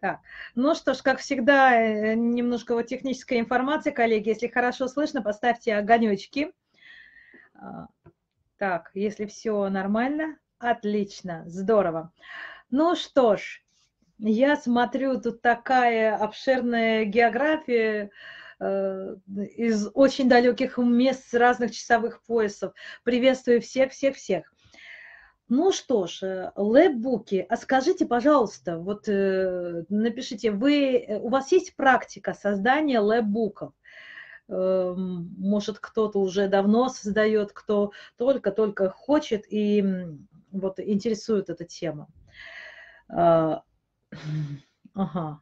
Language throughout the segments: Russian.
Так, ну что ж, как всегда, э, немножко вот технической информации, коллеги. Если хорошо слышно, поставьте огонечки. А, так, если все нормально, отлично, здорово. Ну что ж, я смотрю, тут такая обширная география э, из очень далеких мест разных часовых поясов. Приветствую всех, всех, всех. Ну что ж, э, лэббуки, а скажите, пожалуйста, вот э, напишите, вы, э, у вас есть практика создания лэббуков? Э, может, кто-то уже давно создает, кто только-только хочет и вот интересует эта тема. А, ага.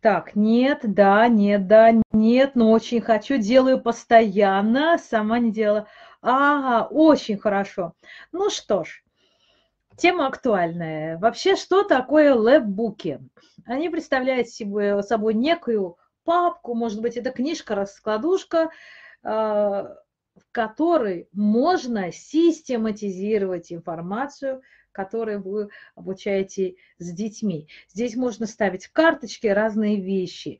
Так, нет, да, нет, да, нет, но очень хочу, делаю постоянно, сама не делала. Ага, очень хорошо. Ну что ж, тема актуальная. Вообще, что такое лэббуки? Они представляют себе, собой некую папку, может быть, это книжка-раскладушка, а, в которой можно систематизировать информацию, которую вы обучаете с детьми. Здесь можно ставить карточки, разные вещи.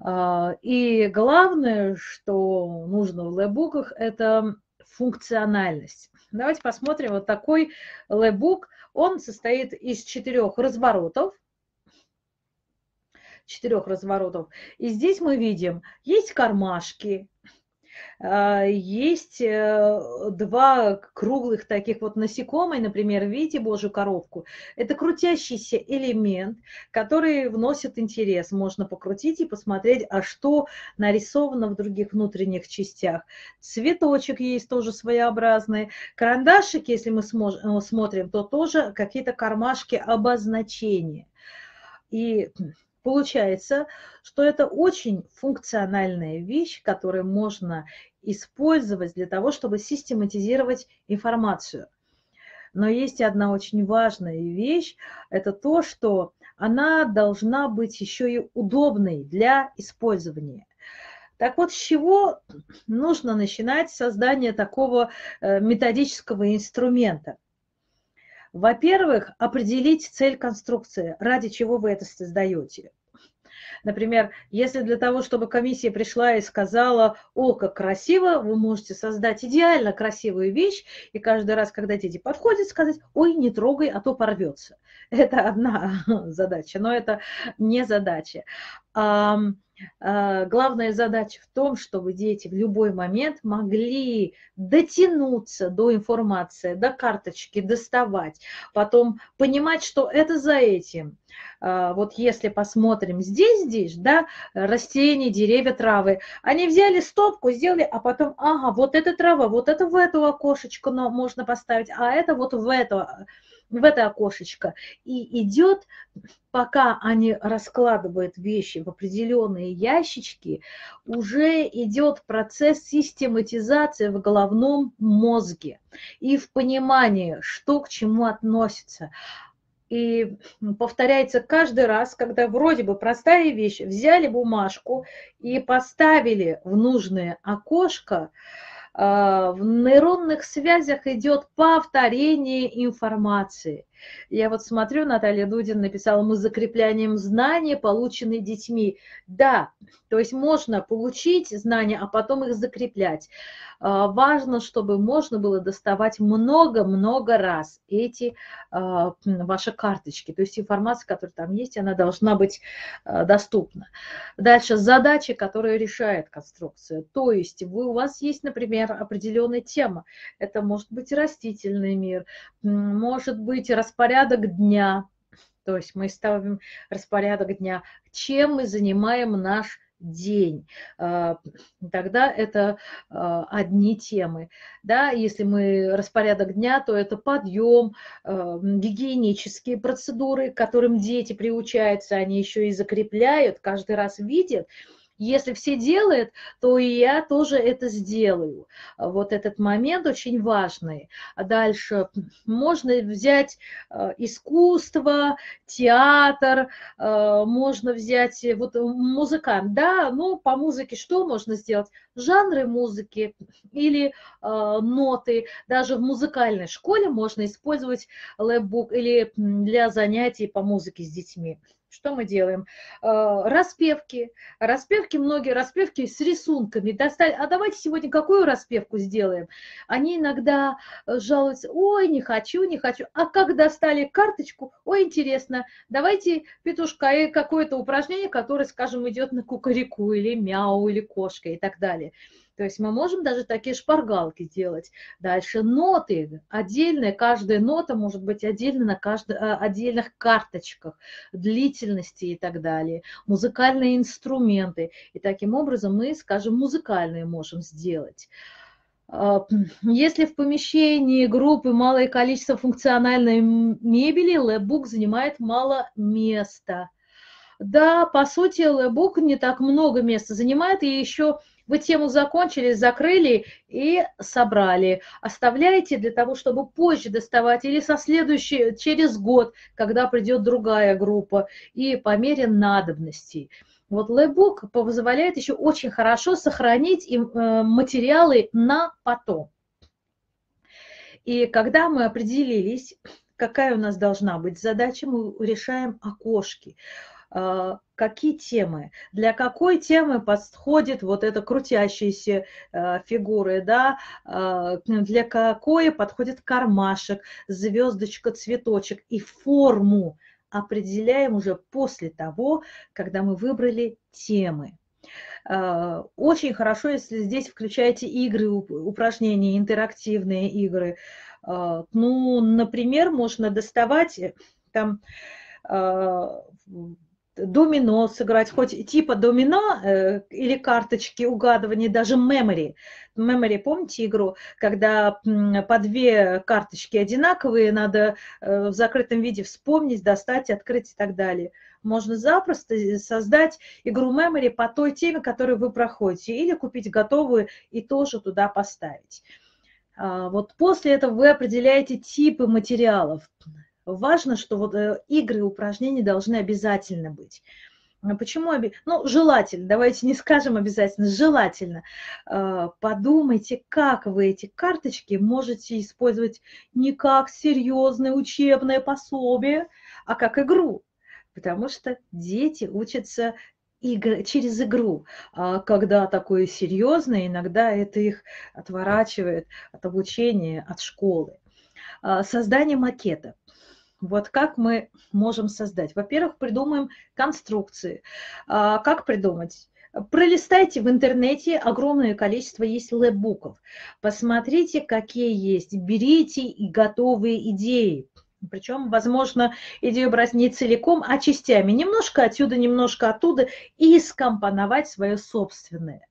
А, и главное, что нужно в лэббуках, это функциональность. Давайте посмотрим. Вот такой лэбук, он состоит из четырех разворотов. Четырех разворотов. И здесь мы видим, есть кармашки, есть э, два круглых таких вот насекомых, например, видите Божью коробку. Это крутящийся элемент, который вносит интерес. Можно покрутить и посмотреть, а что нарисовано в других внутренних частях. Цветочек есть тоже своеобразный. Карандашик, если мы э, смотрим, то тоже какие-то кармашки обозначения. И Получается, что это очень функциональная вещь, которую можно использовать для того, чтобы систематизировать информацию. Но есть одна очень важная вещь, это то, что она должна быть еще и удобной для использования. Так вот, с чего нужно начинать создание такого э, методического инструмента? Во-первых, определить цель конструкции, ради чего вы это создаете. Например, если для того, чтобы комиссия пришла и сказала, о, как красиво, вы можете создать идеально красивую вещь, и каждый раз, когда дети подходят, сказать, ой, не трогай, а то порвется. Это одна задача, но это не задача. А, главная задача в том, чтобы дети в любой момент могли дотянуться до информации, до карточки, доставать, потом понимать, что это за этим. А, вот если посмотрим здесь, здесь, да, растения, деревья, травы, они взяли стопку, сделали, а потом, ага, вот эта трава, вот это в эту окошечко можно поставить, а это вот в это в это окошечко и идет, пока они раскладывают вещи в определенные ящички, уже идет процесс систематизации в головном мозге и в понимании, что к чему относится. И повторяется каждый раз, когда вроде бы простая вещь, взяли бумажку и поставили в нужное окошко, в нейронных связях идет повторение информации. Я вот смотрю, Наталья Дудин написала, мы закрепляем знания, полученные детьми. Да, то есть можно получить знания, а потом их закреплять. А, важно, чтобы можно было доставать много-много раз эти а, ваши карточки. То есть информация, которая там есть, она должна быть а, доступна. Дальше задачи, которые решает конструкция. То есть вы, у вас есть, например, определенная тема. Это может быть растительный мир, может быть распорядок дня, то есть мы ставим распорядок дня, чем мы занимаем наш день. А, тогда это а, одни темы. Да, если мы распорядок дня, то это подъем, а, гигиенические процедуры, к которым дети приучаются, они еще и закрепляют, каждый раз видят, Если все делают, то и я тоже это сделаю. Вот этот момент очень важный. А дальше можно взять э, искусство, театр, э, можно взять э, вот музыкант, да, ну по музыке что можно сделать? Жанры музыки или ноты. Даже в музыкальной школе можно использовать лэпбук или для занятий по музыке с детьми. Что мы делаем? Э, распевки. Распевки, многие распевки с рисунками. Достали, а давайте сегодня какую распевку сделаем? Они иногда э, жалуются, ой, не хочу, не хочу. А как достали карточку, ой, интересно, давайте, петушка, и какое-то упражнение, которое, скажем, идет на кукареку или мяу, или кошка и так далее. То есть мы можем даже такие шпаргалки делать. Дальше ноты. Отдельная, каждая нота может быть отдельно на каждых, э, отдельных карточках, длительности и так далее. Музыкальные инструменты. И таким образом мы, скажем, музыкальные можем сделать. А, если в помещении группы малое количество функциональной мебели, лэбук занимает мало места. Да, по сути, лэбук не так много места занимает, и еще вы тему закончили, закрыли и собрали. Оставляете для того, чтобы позже доставать или со следующей, через год, когда придет другая группа, и по мере надобностей. Вот лэбук позволяет еще очень хорошо сохранить э, материалы на потом. И когда мы определились, какая у нас должна быть задача, мы решаем окошки. А, какие темы, для какой темы подходит вот эта крутящаяся а, фигуры, да, а, для какой подходит кармашек, звездочка, цветочек и форму определяем уже после того, когда мы выбрали темы. Очень хорошо, если здесь включаете игры, упражнения, интерактивные игры. Ну, например, можно доставать э, там домино сыграть, хоть типа домино э, или карточки угадывания, даже memory. Memory, помните игру, когда по две карточки одинаковые, надо э, в закрытом виде вспомнить, достать, открыть и так далее. Можно запросто создать игру memory по той теме, которую вы проходите, или купить готовую и тоже туда поставить. А, вот после этого вы определяете типы материалов важно, что вот э, игры и упражнения должны обязательно быть. А почему? Ну, желательно, давайте не скажем обязательно, желательно. А, подумайте, как вы эти карточки можете использовать не как серьезное учебное пособие, а как игру. Потому что дети учатся игр, через игру. А когда такое серьезное, иногда это их отворачивает от обучения, от школы. Создание макета. Вот как мы можем создать? Во-первых, придумаем конструкции. А, как придумать? Пролистайте в интернете, огромное количество есть лэббуков. Посмотрите, какие есть. Берите готовые идеи. Причем, возможно, идею брать не целиком, а частями. Немножко отсюда, немножко оттуда. И скомпоновать свое собственное.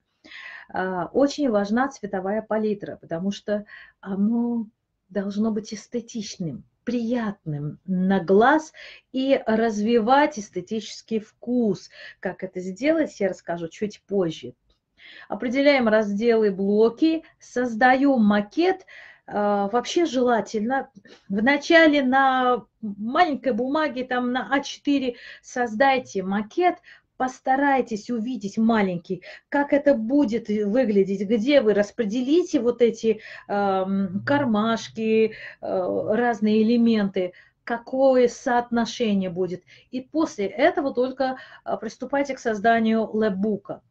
А, очень важна цветовая палитра, потому что оно должно быть эстетичным приятным на глаз и развивать эстетический вкус. Как это сделать, я расскажу чуть позже. Определяем разделы, блоки, создаем макет. А, вообще желательно вначале на маленькой бумаге, там на А4 создайте макет, постарайтесь увидеть маленький, как это будет выглядеть, где вы распределите вот эти э, кармашки, э, разные элементы, какое соотношение будет. И после этого только а, приступайте к созданию лэббука.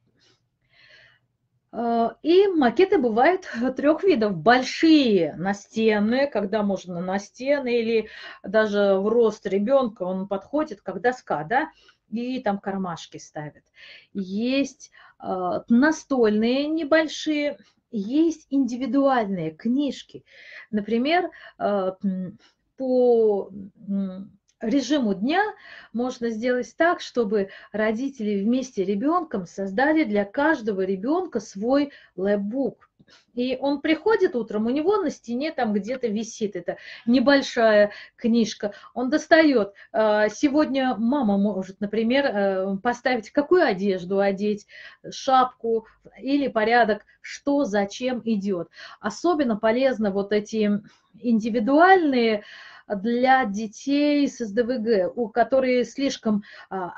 И макеты бывают трех видов. Большие настенные, когда можно на стены, или даже в рост ребенка он подходит, как доска, да, и там кармашки ставят. Есть э, настольные небольшие, есть индивидуальные книжки. Например, э, по режиму дня можно сделать так, чтобы родители вместе с ребенком создали для каждого ребенка свой лэббук. И он приходит утром, у него на стене там где-то висит эта небольшая книжка. Он достает. А, сегодня мама может, например, э, поставить, какую одежду одеть, шапку или порядок, что зачем идет. Особенно полезно вот эти индивидуальные для детей с СДВГ, у которые слишком а,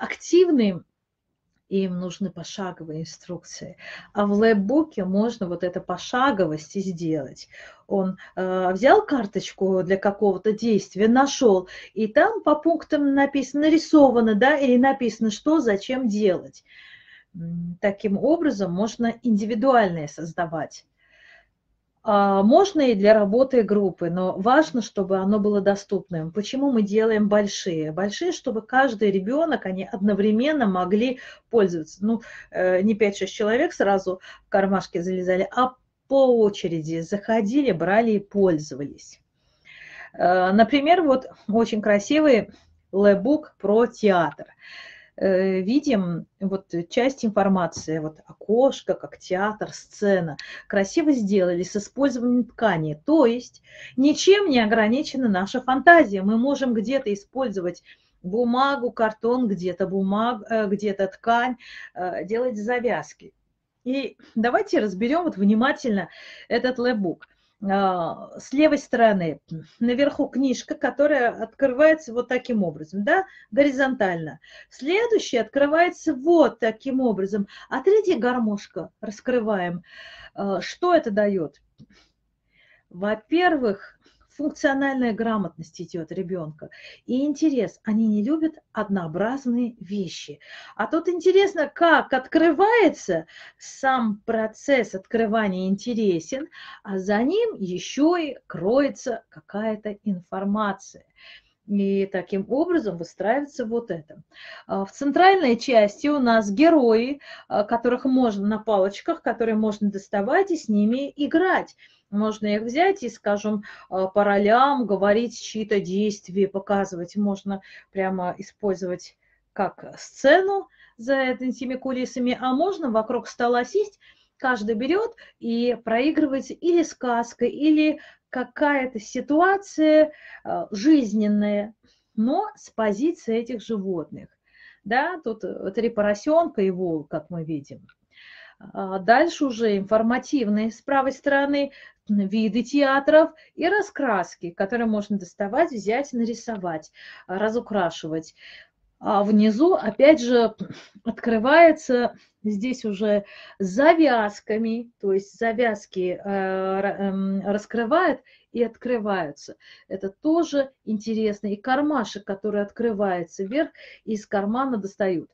активны им нужны пошаговые инструкции. А в лэббуке можно вот это пошаговости сделать. Он э, взял карточку для какого-то действия, нашел, и там по пунктам написано, нарисовано, да, или написано, что, зачем делать. Таким образом можно индивидуальное создавать. А, можно и для работы группы, но важно, чтобы оно было доступным. Почему мы делаем большие? Большие, чтобы каждый ребенок, они одновременно могли пользоваться. Ну, э, не 5-6 человек сразу в кармашке залезали, а по очереди заходили, брали и пользовались. Э, например, вот очень красивый лэбук про театр. Э, видим вот часть информации, вот окошко, как театр, сцена, красиво сделали с использованием ткани. То есть ничем не ограничена наша фантазия. Мы можем где-то использовать бумагу, картон, где-то бумаг, э, где-то ткань, э, делать завязки. И давайте разберем вот внимательно этот лэбук. А, с левой стороны наверху книжка, которая открывается вот таким образом, да, горизонтально. Следующая открывается вот таким образом. А третья гармошка раскрываем. А, что это дает? Во-первых, функциональная грамотность идет ребенка. И интерес. Они не любят однообразные вещи. А тут интересно, как открывается сам процесс открывания интересен, а за ним еще и кроется какая-то информация. И таким образом выстраивается вот это. А в центральной части у нас герои, а, которых можно на палочках, которые можно доставать и с ними играть. Можно их взять и, скажем, а, по ролям говорить чьи-то действия, показывать. Можно прямо использовать как сцену за этими кулисами, а можно вокруг стола сесть, каждый берет и проигрывает или сказкой, или какая-то ситуация а, жизненная, но с позиции этих животных. Да, тут три поросенка и волк, как мы видим. А дальше уже информативные с правой стороны виды театров и раскраски, которые можно доставать, взять, нарисовать, разукрашивать. А внизу, опять же, открывается здесь уже завязками, то есть завязки э, эм, раскрывают и открываются. Это тоже интересно. И кармашек, который открывается вверх, из кармана достают.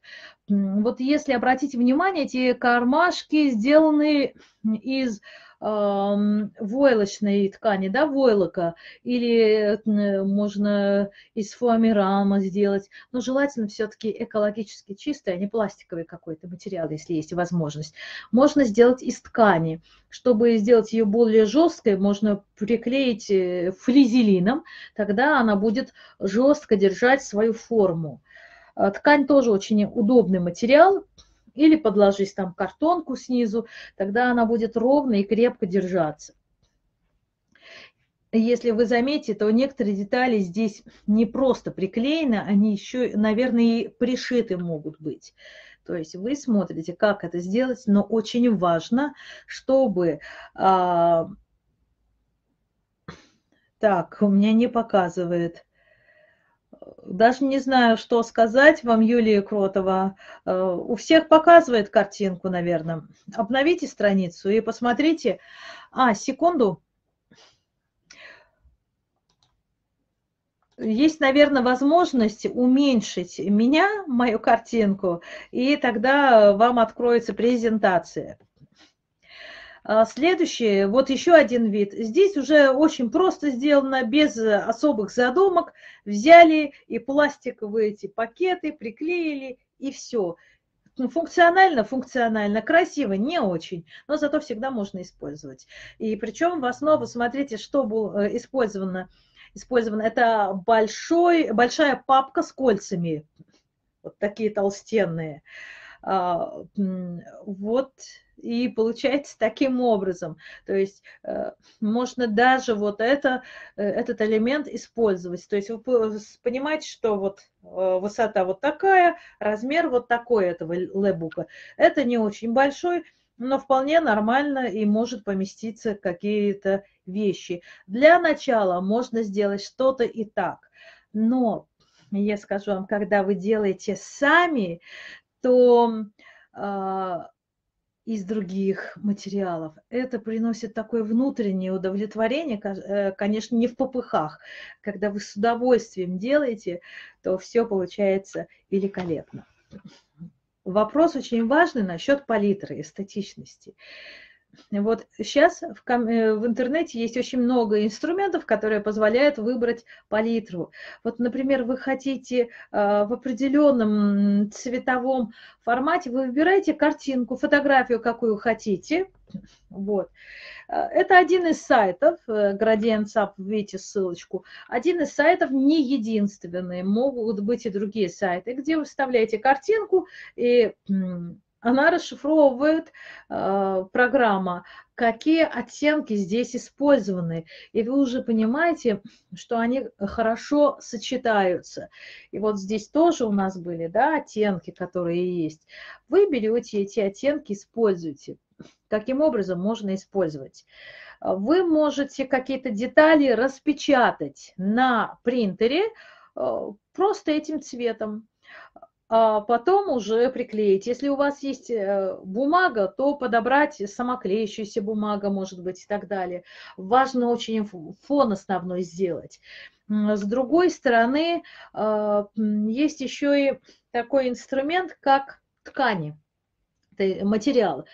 Вот если обратите внимание, эти кармашки сделаны из войлочной ткани, да, войлока, или можно из фоамирама сделать, но желательно все-таки экологически чистый, а не пластиковый какой-то материал, если есть возможность. Можно сделать из ткани. Чтобы сделать ее более жесткой, можно приклеить э, флизелином, тогда она будет жестко держать свою форму. А ткань тоже очень удобный материал, или подложись там картонку снизу, тогда она будет ровно и крепко держаться. Если вы заметите, то некоторые детали здесь не просто приклеены, они еще, наверное, и пришиты могут быть. То есть вы смотрите, как это сделать, но очень важно, чтобы... А... Так, у меня не показывает даже не знаю, что сказать вам, Юлия Кротова. Э, у всех показывает картинку, наверное. Обновите страницу и посмотрите. А, секунду. Есть, наверное, возможность уменьшить меня, мою картинку, и тогда вам откроется презентация. А, следующий, вот еще один вид. Здесь уже очень просто сделано, без особых задумок. Взяли и пластиковые эти пакеты приклеили, и все. Ну, функционально, функционально, красиво, не очень, но зато всегда можно использовать. И причем в основу, смотрите, что было э, использовано. Использовано это большой, большая папка с кольцами, вот такие толстенные. А, вот и получается таким образом. То есть э, можно даже вот это, э, этот элемент использовать. То есть вы понимаете, что вот э, высота вот такая, размер вот такой этого лэбука. Это не очень большой, но вполне нормально и может поместиться какие-то вещи. Для начала можно сделать что-то и так. Но я скажу вам, когда вы делаете сами, то э, из других материалов. Это приносит такое внутреннее удовлетворение, э, конечно, не в попыхах. Когда вы с удовольствием делаете, то все получается великолепно. Вопрос очень важный насчет палитры, эстетичности. Вот сейчас в, э, в интернете есть очень много инструментов, которые позволяют выбрать палитру. Вот, например, вы хотите э, в определенном цветовом формате, вы выбираете картинку, фотографию, какую хотите. Вот. Э, это один из сайтов, Gradients Up, видите ссылочку. Один из сайтов не единственный, могут быть и другие сайты, где вы вставляете картинку и она расшифровывает э, программа, какие оттенки здесь использованы. И вы уже понимаете, что они хорошо сочетаются. И вот здесь тоже у нас были да, оттенки, которые есть. Вы берете эти оттенки, используете. Каким образом можно использовать? Вы можете какие-то детали распечатать на принтере э, просто этим цветом а потом уже приклеить. Если у вас есть э, бумага, то подобрать самоклеющуюся бумага, может быть, и так далее. Важно очень фон основной сделать. С другой стороны, а, есть еще и такой инструмент, как ткани, материал.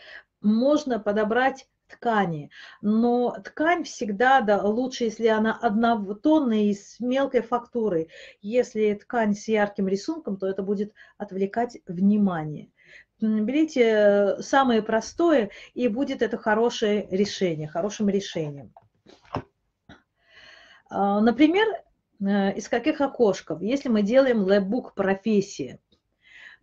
Можно подобрать ткани. Но ткань всегда да, лучше, если она однотонная и с мелкой фактурой. Если ткань с ярким рисунком, то это будет отвлекать внимание. Берите э, самое простое, и будет это хорошее решение, хорошим решением. А, например, э, из каких окошков? Если мы делаем лэбук профессии –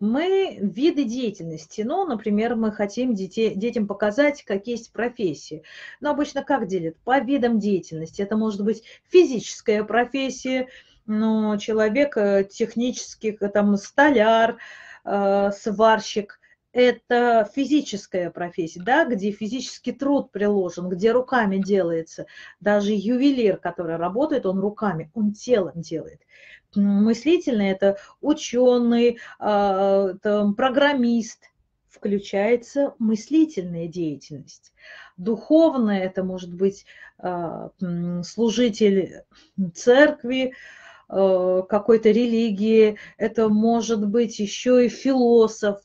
мы виды деятельности. Ну, например, мы хотим детей, детям показать, какие есть профессии. Но обычно как делят? По видам деятельности. Это может быть физическая профессия, но человек э, технический, там, столяр, э, сварщик – это физическая профессия, да, где физический труд приложен, где руками делается. Даже ювелир, который работает, он руками, он телом делает мыслительный, это ученый, а, там, программист, включается мыслительная деятельность. Духовная – это может быть а, служитель церкви, а, какой-то религии, это может быть еще и философ,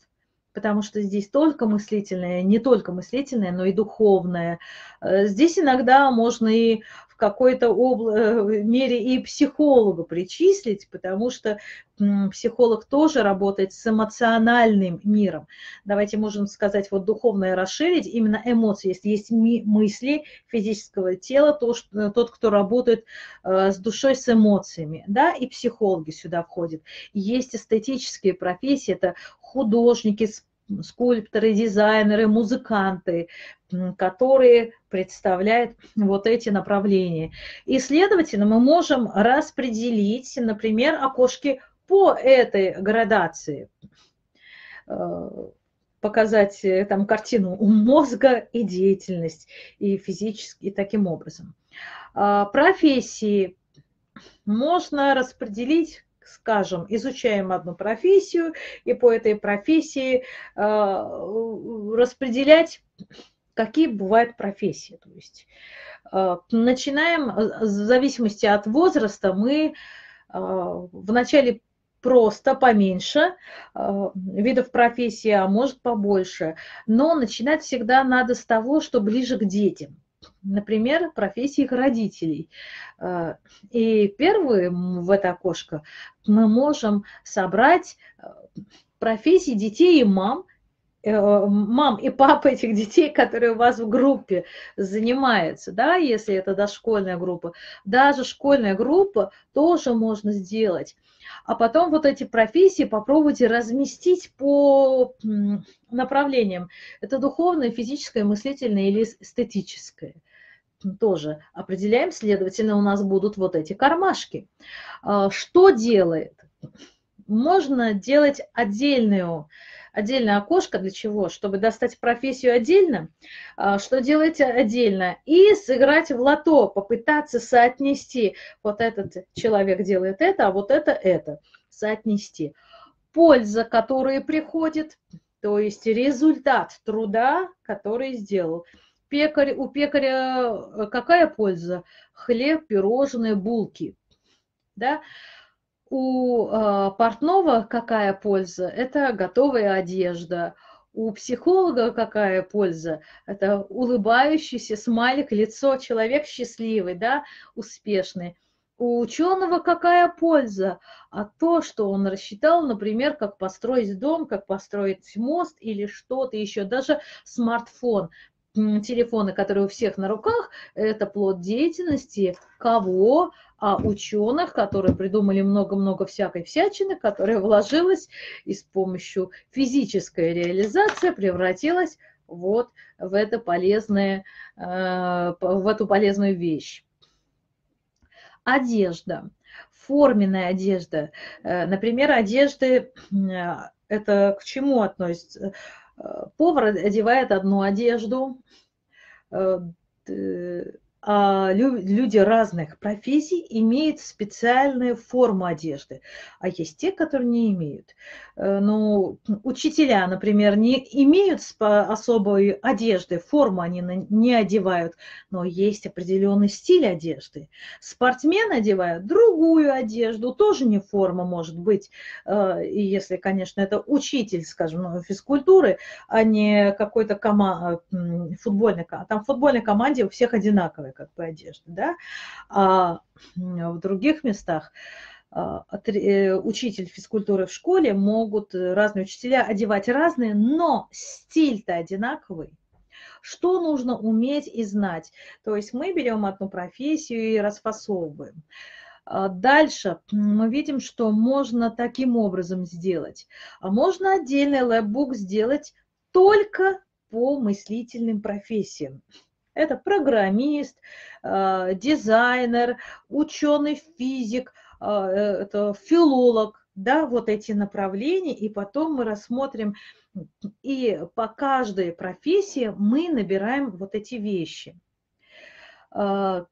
потому что здесь только мыслительное, не только мыслительное, но и духовное. Э, здесь иногда можно и какой-то э, мере и психолога причислить, потому что психолог тоже работает с эмоциональным миром. Давайте можем сказать, вот духовное расширить, именно эмоции. Если есть мысли физического тела, то, что, э, тот, кто работает э, с душой, с эмоциями, да, и психологи сюда входят. Есть эстетические профессии, это художники, скульпторы, дизайнеры, музыканты, которые представляют вот эти направления. И, следовательно, мы можем распределить, например, окошки по этой градации э, показать э, там картину мозга и деятельность, и физически, и таким образом. А, профессии можно распределить скажем, изучаем одну профессию и по этой профессии э, распределять, какие бывают профессии. То есть э, начинаем, в зависимости от возраста, мы э, вначале просто поменьше видов профессии, а может побольше. Но начинать всегда надо с того, что ближе к детям например, профессии их родителей. Э, и первым в это окошко мы можем собрать э, профессии детей и мам э, мам и пап этих детей, которые у вас в группе занимаются, да, если это дошкольная группа. Даже школьная группа тоже можно сделать. А потом вот эти профессии попробуйте разместить по направлениям. Это духовное, физическое, мыслительное или эстетическое тоже определяем, следовательно, у нас будут вот эти кармашки. А, что делает? Можно делать отдельную, отдельное окошко для чего? Чтобы достать профессию отдельно. А, что делать отдельно? И сыграть в лото, попытаться соотнести. Вот этот человек делает это, а вот это это. Соотнести. Польза, которая приходит, то есть результат труда, который сделал – Пекарь, у пекаря э, какая польза? Хлеб, пирожные, булки. Да? У э, портного какая польза? Это готовая одежда. У психолога какая польза? Это улыбающийся смайлик, лицо, человек счастливый, да, успешный. У ученого какая польза? А то, что он рассчитал, например, как построить дом, как построить мост или что-то еще, даже смартфон телефоны, которые у всех на руках, это плод деятельности кого? А ученых, которые придумали много-много всякой всячины, которая вложилась и с помощью физической реализации превратилась вот в, это полезное, э, в эту полезную вещь. Одежда, форменная одежда. Э, например, одежды, э, это к чему относится? Повар одевает одну одежду, э, люди разных профессий имеют специальную форму одежды, а есть те, которые не имеют. Э, ну, учителя, например, не имеют особой одежды, форму они не одевают, но есть определенный стиль одежды. Спортсмены одевают другую одежду, тоже не форма может быть, э, если, конечно, это учитель, скажем, физкультуры, а не какой-то кома... футбольный, там в футбольной команде у всех одинаковые как бы одежды, да, а в других местах а, э, учитель физкультуры в школе могут э, разные учителя одевать разные, но стиль-то одинаковый. Что нужно уметь и знать? То есть мы берем одну профессию и расфасовываем. А дальше мы видим, что можно таким образом сделать. А можно отдельный лэббук сделать только по мыслительным профессиям. Это программист, а, дизайнер, ученый физик, а, э, это филолог, да, вот эти направления, и потом мы рассмотрим, и по каждой профессии мы набираем вот эти вещи. А,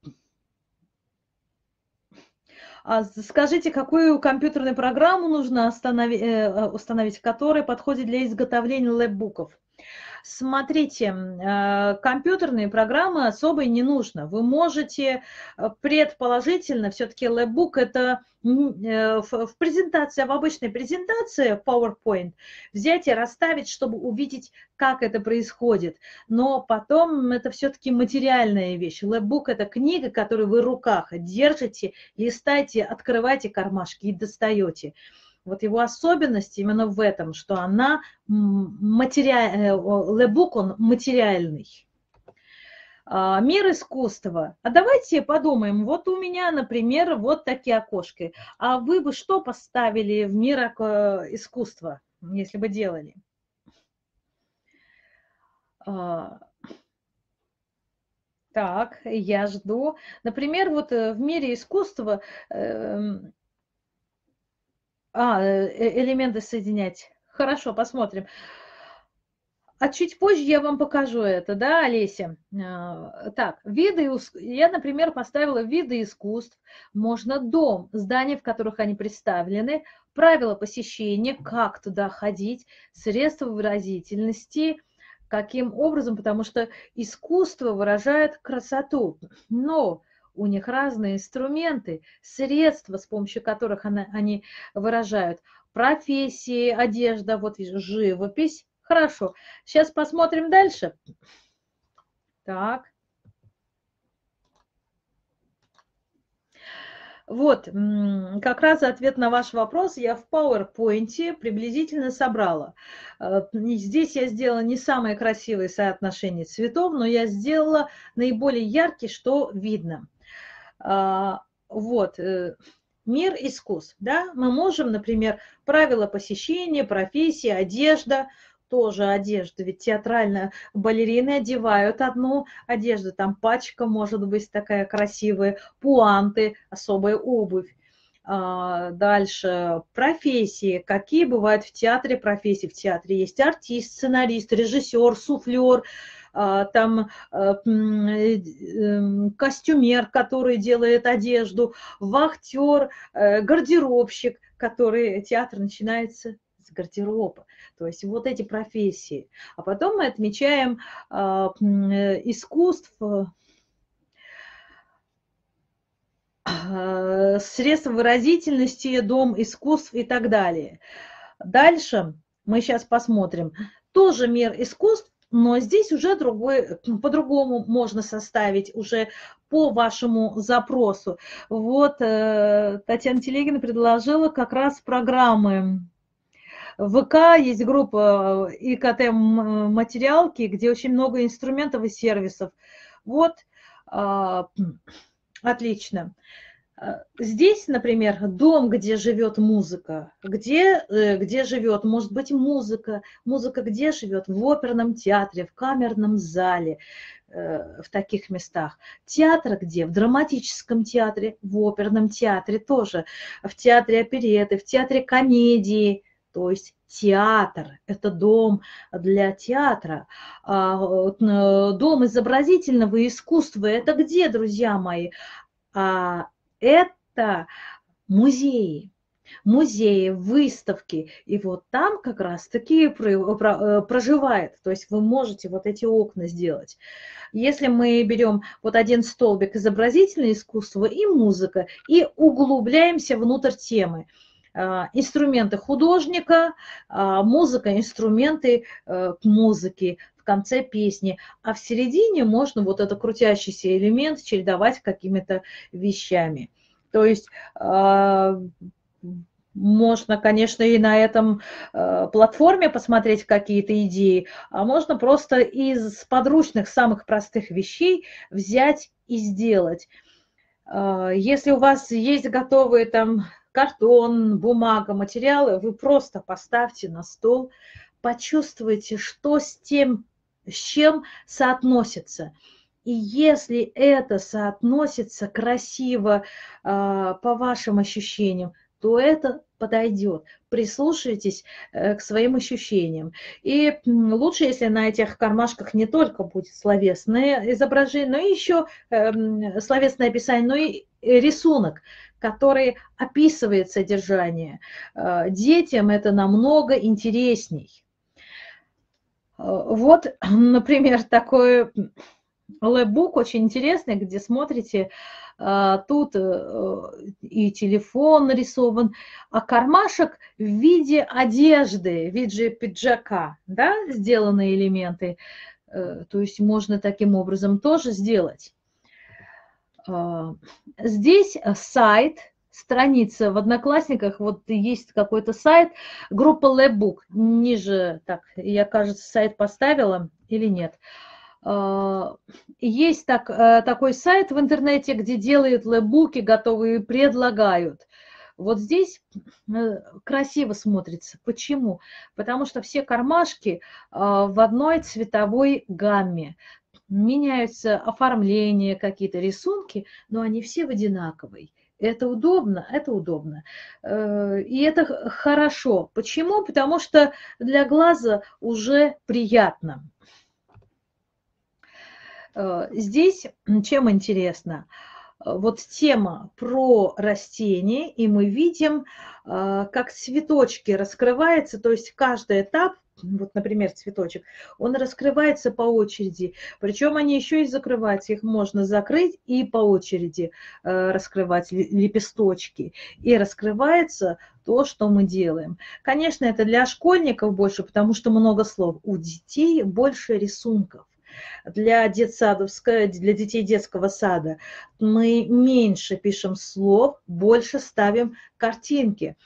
скажите, какую компьютерную программу нужно установить, э, которая подходит для изготовления лэббуков? Смотрите, э, компьютерные программы особо не нужно. Вы можете э, предположительно, все-таки лэббук это э, в презентации, в обычной презентации PowerPoint взять и расставить, чтобы увидеть, как это происходит. Но потом это все-таки материальная вещь. Лэббук – это книга, которую вы в руках держите, листаете, открываете кармашки и достаете. Вот его особенность именно в этом, что она материальный, э, лебук, он материальный. А, мир искусства. А давайте подумаем, вот у меня, например, вот такие окошки. А вы бы что поставили в мир искусства, если бы делали? А, так, я жду. Например, вот э, в мире искусства эм, а, э, э, элементы соединять. Хорошо, посмотрим. А чуть позже я вам покажу это, да, Олеся? А, так, виды, я, например, поставила виды искусств. Можно дом, здания, в которых они представлены, правила посещения, как туда ходить, средства выразительности, каким образом, потому что искусство выражает красоту. Но у них разные инструменты, средства, с помощью которых она, они выражают профессии, одежда, вот живопись. Хорошо, сейчас посмотрим дальше. Так. Вот, как раз ответ на ваш вопрос я в PowerPoint приблизительно собрала. Э, здесь я сделала не самое красивое соотношение цветов, но я сделала наиболее яркий, что видно. А, вот, э, мир искусств, да, мы можем, например, правила посещения, профессии, одежда, тоже одежда, ведь театрально балерины одевают одну одежду, там пачка может быть такая красивая, пуанты, особая обувь. А, дальше профессии. Какие бывают в театре профессии? В театре есть артист, сценарист, режиссер, суфлер, там э, э, костюмер, который делает одежду, вахтер, э, гардеробщик, который театр начинается с гардероба. То есть вот эти профессии. А потом мы отмечаем а, искусств, а, средства выразительности, дом искусств и так далее. Дальше мы сейчас посмотрим. Тоже мир искусств, но здесь уже другой, по-другому можно составить, уже по вашему запросу. Вот э, Татьяна Телегина предложила как раз программы в ВК есть группа э, ИКТ-материалки, где очень много инструментов и сервисов. Вот, а, отлично. Э, здесь, например, дом, где живет музыка. Где, э, где живет, может быть, музыка. Музыка где живет? В оперном театре, в камерном зале, в таких местах. Театр где? В драматическом театре, в оперном театре тоже, в театре опереты, в театре комедии, то есть театр – это дом для театра. А, э, дом изобразительного искусства – это где, друзья мои? Это музеи. Музеи, выставки, и вот там как раз таки э, проживает, то есть вы можете вот эти окна сделать. Если мы берем вот один столбик изобразительное искусство и музыка, и углубляемся внутрь темы – а, инструменты художника, а, музыка, инструменты э, к музыке конце песни, а в середине можно вот этот крутящийся элемент чередовать какими-то вещами. То есть а, можно, конечно, и на этом э, платформе посмотреть какие-то идеи, а можно просто из подручных самых простых вещей взять и сделать. Если у вас есть готовые там картон, бумага, материалы, вы просто поставьте на стол, почувствуйте, что с тем, с чем соотносится. И если это соотносится красиво э, по вашим ощущениям, то это подойдет. Прислушайтесь э, к своим ощущениям. И лучше, если на этих кармашках не только будет словесное изображение, но еще э, словесное описание, но и рисунок который описывает содержание. Э, детям это намного интересней. Э, вот, например, такой лэбук очень интересный, где смотрите, э, тут и телефон нарисован, а кармашек в виде одежды, в виде пиджака, да, сделаны элементы. То есть можно таким образом тоже сделать. А, здесь э, сайт, страница в Одноклассниках, вот есть какой-то сайт, группа Labbook, ниже, так, я, кажется, сайт поставила или нет. А, есть так, э, такой сайт в интернете, где делают лэбуки, готовые, предлагают. Вот здесь э, красиво смотрится. Почему? Потому что все кармашки в одной цветовой гамме меняются оформления, какие-то рисунки, но они все в одинаковой. Это удобно, это удобно. Э, и это хорошо. Почему? Потому что для глаза уже приятно. Э, здесь чем интересно? Вот тема про растения, и мы видим, э, как цветочки раскрываются, то есть каждый этап вот, например, цветочек, он раскрывается по очереди. Причем они еще и закрываются. Их можно закрыть и по очереди э, раскрывать лепесточки. И раскрывается то, что мы делаем. Конечно, это для школьников больше, потому что много слов. У детей больше рисунков. для детсадовского, для детей детского сада, мы меньше пишем слов, больше ставим картинки.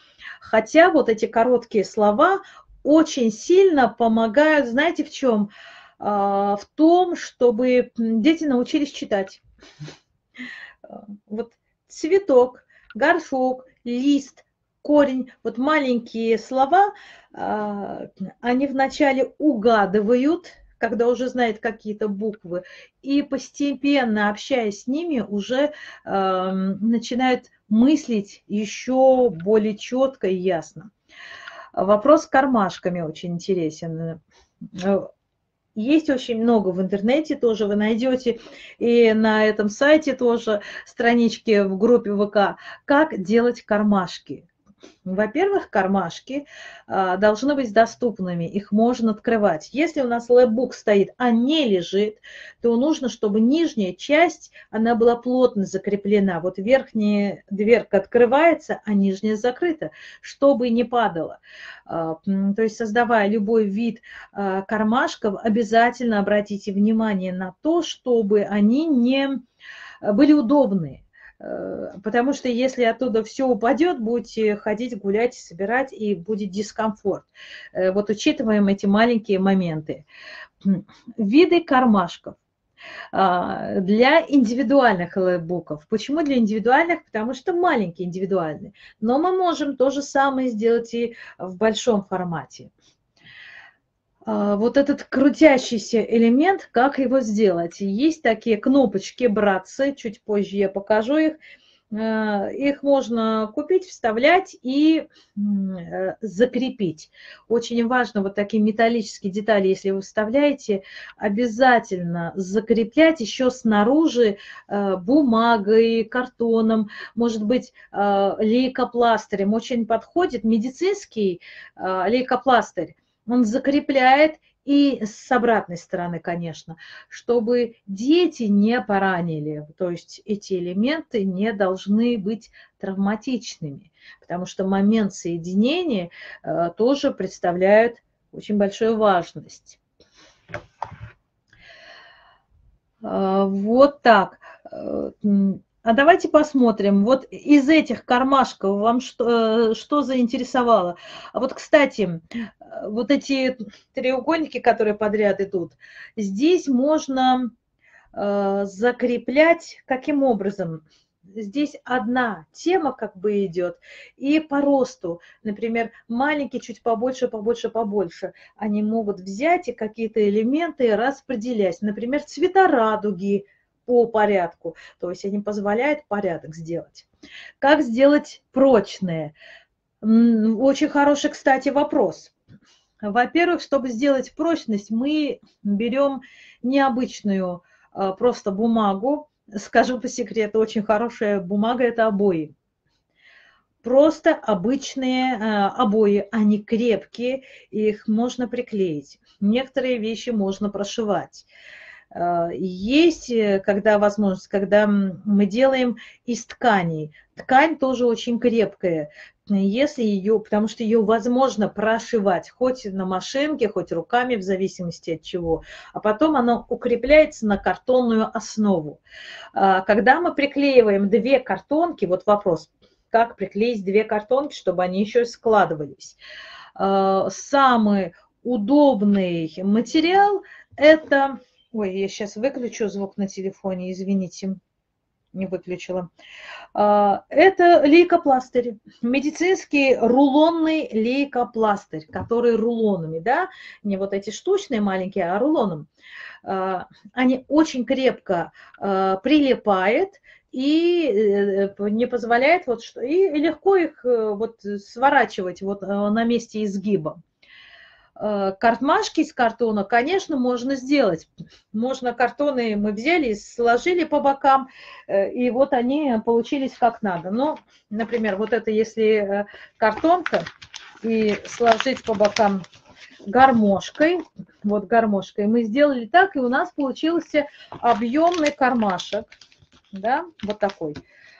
Хотя вот эти короткие слова очень сильно помогают, знаете, в чем? А, в том, чтобы дети научились читать. Вот цветок, горшок, лист, корень, вот маленькие слова, а, они вначале угадывают, когда уже знает какие-то буквы, и постепенно, общаясь с ними, уже начинают мыслить еще более четко и ясно. Вопрос с кармашками очень интересен. Есть очень много в интернете тоже, вы найдете и на этом сайте тоже странички в группе ВК, как делать кармашки. Во-первых, кармашки а, должны быть доступными, их можно открывать. Если у нас лэпбук стоит, а не лежит, то нужно, чтобы нижняя часть, она была плотно закреплена. Вот верхняя дверка открывается, а нижняя закрыта, чтобы не падало. А, то есть, создавая любой вид а, кармашков, обязательно обратите внимание на то, чтобы они не были удобные. Э, потому что если оттуда все упадет, будете ходить, гулять, собирать, и будет дискомфорт. Э, вот учитываем эти маленькие моменты. Виды кармашков а, для индивидуальных лэпбуков. Почему для индивидуальных? Потому что маленькие индивидуальные. Но мы можем то же самое сделать и в большом формате. А, вот этот крутящийся элемент, как его сделать? Есть такие кнопочки, братцы, чуть позже я покажу их. А, их можно купить, вставлять и э, закрепить. Очень важно вот такие металлические детали, если вы вставляете, обязательно закреплять еще снаружи э, бумагой, картоном, может быть, лейкопластырем. Очень подходит медицинский лейкопластырь он закрепляет и с обратной стороны, конечно, чтобы дети не поранили. То есть эти элементы не должны быть травматичными, потому что момент соединения э, тоже представляет очень большую важность. Э, вот так. А давайте посмотрим, вот из этих кармашков вам что, э, что заинтересовало? А вот, кстати, э, вот эти треугольники, которые подряд идут, здесь можно э, закреплять каким образом? Здесь одна тема как бы идет, и по росту, например, маленькие чуть побольше, побольше, побольше, они могут взять и какие-то элементы распределять, например, цвета радуги – по порядку. То есть они позволяют порядок сделать. Как сделать прочные? Очень хороший, кстати, вопрос. Во-первых, чтобы сделать прочность, мы берем необычную а, просто бумагу. Скажу по секрету, очень хорошая бумага – это обои. Просто обычные а, обои, они крепкие, их можно приклеить. Некоторые вещи можно прошивать. Э, есть, э, когда возможность, когда мы делаем из тканей. Ткань тоже очень крепкая, если ее, потому что ее возможно прошивать хоть на машинке, хоть руками, в зависимости от чего, а потом она укрепляется на картонную основу. А, когда мы приклеиваем две картонки, вот вопрос, как приклеить две картонки, чтобы они еще складывались. А, самый удобный материал – это Ой, я сейчас выключу звук на телефоне, извините, не выключила. А, это лейкопластырь, медицинский рулонный лейкопластырь, который рулонами, да, не вот эти штучные маленькие, а рулоном. А, они очень крепко а, прилипают и э, не позволяет вот что и легко их э, вот сворачивать вот э, на месте изгиба. Э, картмашки из картона, конечно, можно сделать. Можно картоны мы взяли, сложили по бокам, э, и вот они получились как надо. Но, например, вот это если э, картонка, и сложить по бокам гармошкой, вот гармошкой, мы сделали так, и у нас получился объемный кармашек, да, вот такой.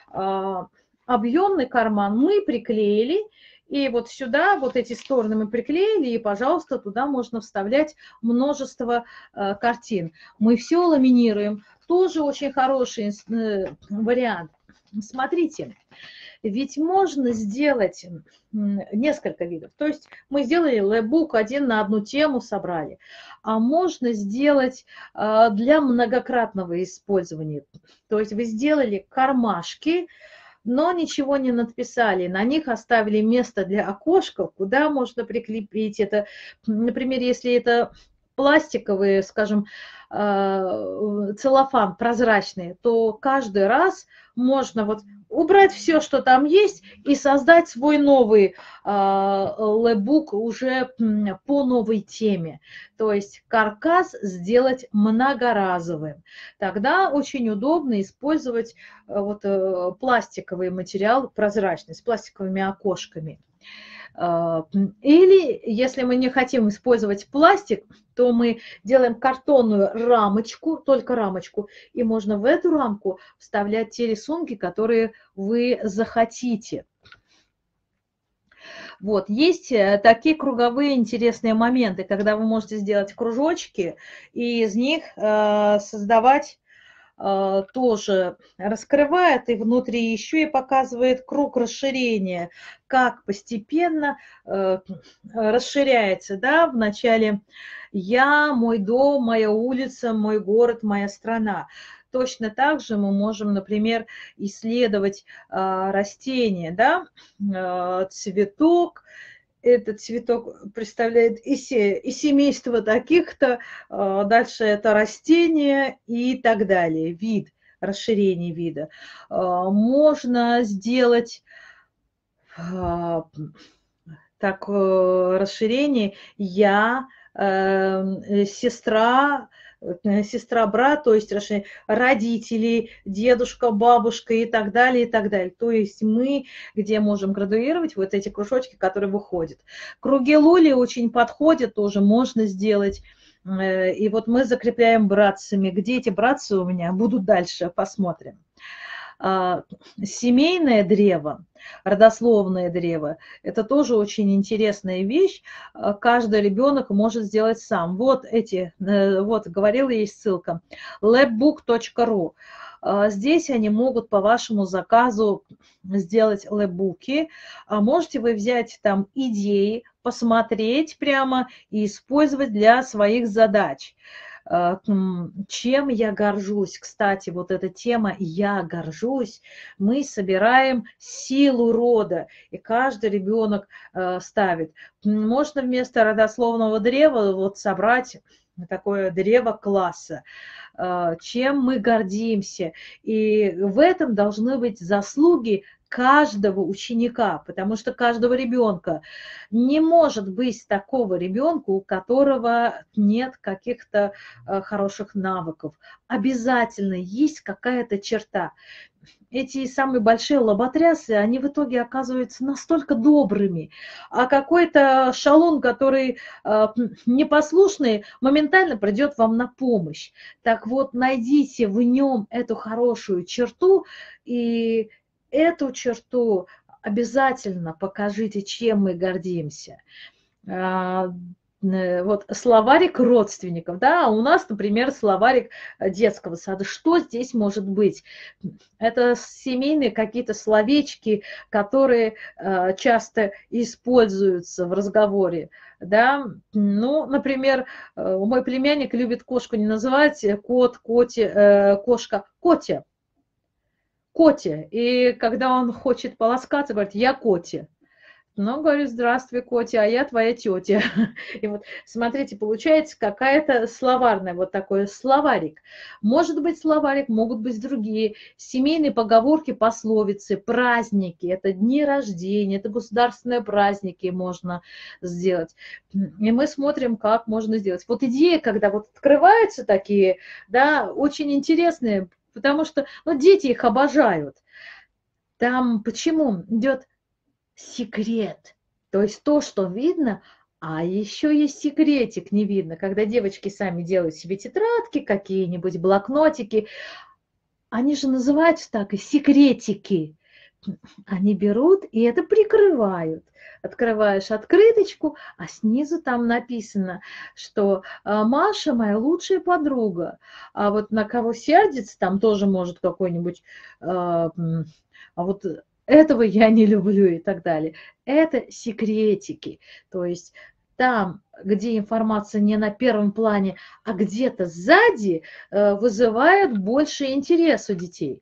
А, объемный карман мы приклеили, И вот сюда вот эти стороны мы приклеили, и, пожалуйста, туда можно вставлять множество э, картин. Мы все ламинируем. Тоже очень хороший э, вариант. Смотрите, ведь можно сделать несколько видов. То есть мы сделали лэбук один на одну тему собрали, а можно сделать а, для многократного использования. То есть вы сделали кармашки, но ничего не надписали. На них оставили место для окошков, куда можно прикрепить это. Например, если это пластиковые, скажем, а, целлофан прозрачный, то каждый раз можно вот убрать все, что там есть, и создать свой новый э, лэбук уже по новой теме. То есть каркас сделать многоразовым. Тогда очень удобно использовать э, вот, э, пластиковый материал прозрачный, с пластиковыми окошками. А, или, если мы не хотим использовать пластик, то мы делаем картонную рамочку, только рамочку, и можно в эту рамку вставлять те рисунки, которые вы захотите. Вот, есть э, такие круговые интересные моменты, когда вы можете сделать кружочки и из них э, создавать тоже раскрывает и внутри еще и показывает круг расширения, как постепенно э, расширяется, да, вначале я, мой дом, моя улица, мой город, моя страна. Точно так же мы можем, например, исследовать а, растения, да, а, цветок, этот цветок представляет и, се, и семейство таких-то, а, дальше это растение и так далее, вид, расширение вида. А, можно сделать а, так э, расширение «я», э, «сестра», сестра, брат, то есть родители, дедушка, бабушка и так далее, и так далее. То есть мы, где можем градуировать вот эти кружочки, которые выходят. Круги лули очень подходят, тоже можно сделать. Э, и вот мы закрепляем братцами. Где эти братцы у меня будут дальше, посмотрим. А, семейное древо, родословное древо, это тоже очень интересная вещь. А, каждый ребенок может сделать сам. Вот эти, э, вот говорила есть ссылка, labbook.ru. А, здесь они могут по вашему заказу сделать лэбуки. Можете вы взять там идеи, посмотреть прямо и использовать для своих задач. Э, чем я горжусь? Кстати, вот эта тема «я горжусь», мы собираем силу рода, и каждый ребенок э, ставит. Можно вместо родословного древа вот собрать такое древо класса, э, чем мы гордимся. И в этом должны быть заслуги каждого ученика, потому что каждого ребенка. Не может быть такого ребенка, у которого нет каких-то э, хороших навыков. Обязательно есть какая-то черта. Эти самые большие лоботрясы, они в итоге оказываются настолько добрыми, а какой-то шалун, который э, непослушный, моментально придет вам на помощь. Так вот, найдите в нем эту хорошую черту и эту черту обязательно покажите, чем мы гордимся. А, э, вот словарик родственников, да, а у нас, например, словарик детского сада. Что здесь может быть? Это семейные какие-то словечки, которые э, часто используются в разговоре, да. Ну, например, э, мой племянник любит кошку не называть кот, коте, кошка, котя, Коте. И когда он хочет полоскаться, говорит, я Коте. Ну, говорю, здравствуй, Котя, а я твоя тетя. И вот, смотрите, получается какая-то словарная, вот такой словарик. Может быть словарик, могут быть другие. Семейные поговорки, пословицы, праздники, это дни рождения, это государственные праздники можно сделать. И мы смотрим, как можно сделать. Вот идея, когда вот открываются такие, да, очень интересные, потому что ну, дети их обожают. Там почему идет секрет, то есть то, что видно, а еще есть секретик, не видно, когда девочки сами делают себе тетрадки, какие-нибудь блокнотики, они же называются так и секретики. Они берут и это прикрывают. открываешь открыточку, а снизу там написано, что а, Маша моя лучшая подруга, а вот на кого сердится, там тоже может какой-нибудь, а, а вот этого я не люблю и так далее. Это секретики, то есть там, где информация не на первом плане, а где-то сзади, э, вызывает больше интерес у детей.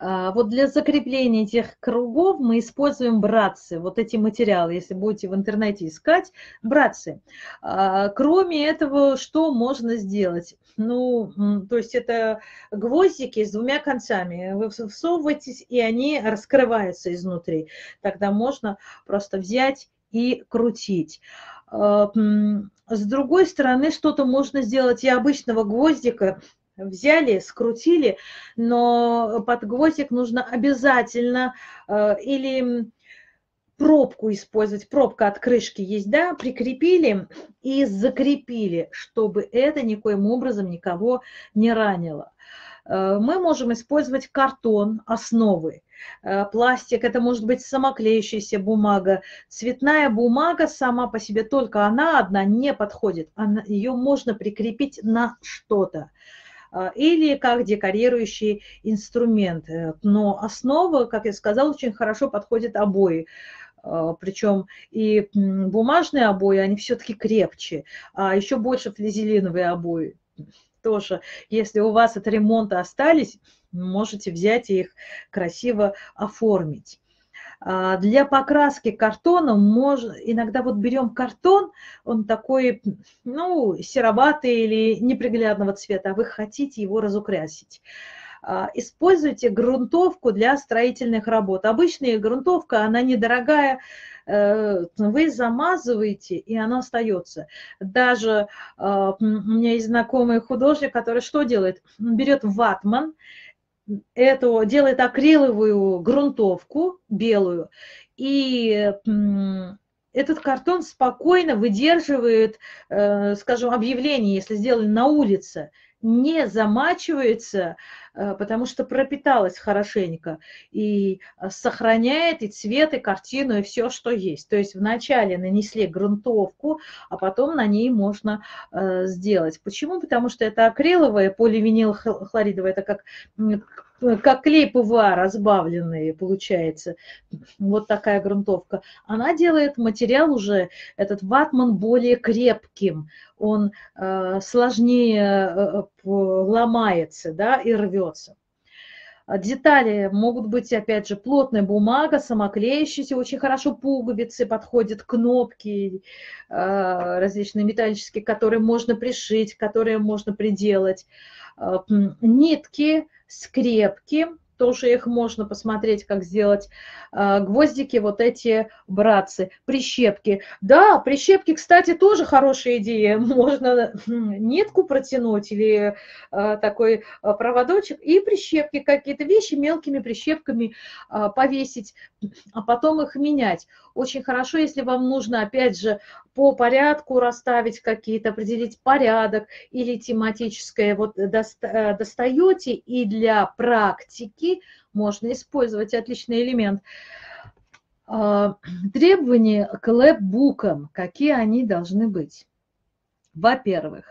А, вот для закрепления этих кругов мы используем братцы, вот эти материалы, если будете в интернете искать, братцы. А, кроме этого, что можно сделать? Ну, то есть это гвоздики с двумя концами. Вы всовываетесь, и они раскрываются изнутри. Тогда можно просто взять и крутить. А, с другой стороны, что-то можно сделать и обычного гвоздика, взяли, скрутили, но под гвоздик нужно обязательно э, или пробку использовать, пробка от крышки есть, да, прикрепили и закрепили, чтобы это никоим образом никого не ранило. Э, мы можем использовать картон основы, э, пластик, это может быть самоклеющаяся бумага, цветная бумага сама по себе, только она одна не подходит, ее можно прикрепить на что-то. А, или как декорирующий инструмент. Э, но основа, как я сказала, очень хорошо подходит обои. А, Причем и бумажные обои, они все-таки крепче, а еще больше флизелиновые обои тоже. Если у вас от ремонта остались, можете взять и их красиво оформить. А, для покраски картона можно, иногда вот берем картон, он такой, ну, сероватый или неприглядного цвета, а вы хотите его разукрасить. А, используйте грунтовку для строительных работ. Обычная грунтовка, она недорогая, э, вы замазываете, и она остается. Даже а, у меня есть знакомый художник, который что делает? Он берет ватман, эту, делает акриловую грунтовку белую, и этот картон спокойно выдерживает, э, скажем, объявление, если сделали на улице, не замачивается, э, потому что пропиталась хорошенько и сохраняет и цвет, и картину, и все, что есть. То есть вначале нанесли грунтовку, а потом на ней можно э, сделать. Почему? Потому что это акриловое, поливинилхлоридовое, это как как клей ПВА разбавленный получается, вот такая грунтовка, она делает материал уже, этот ватман, более крепким, он э, сложнее э, ломается да, и рвется. Детали могут быть, опять же, плотная бумага, самоклеющаяся, очень хорошо пуговицы, подходят кнопки э, различные металлические, которые можно пришить, которые можно приделать, э, нитки, скрепки, тоже их можно посмотреть, как сделать. А, гвоздики, вот эти братцы, прищепки. Да, прищепки, кстати, тоже хорошая идея. Можно нитку протянуть или а, такой а, проводочек и прищепки, какие-то вещи мелкими прищепками повесить, а потом их менять. Очень хорошо, если вам нужно, опять же, по порядку расставить какие-то, определить порядок или тематическое. Вот достаете и для практики можно использовать отличный элемент. А, требования к лэпбукам, какие они должны быть? Во-первых,